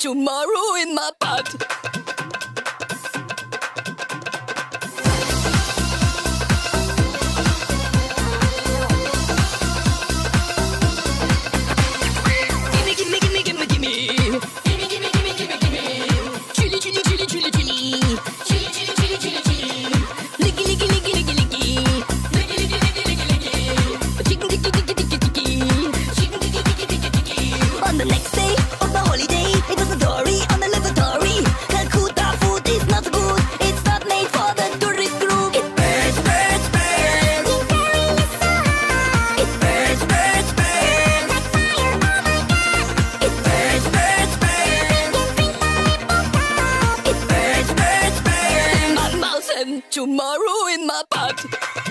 tomorrow in my pot. tomorrow in my pot.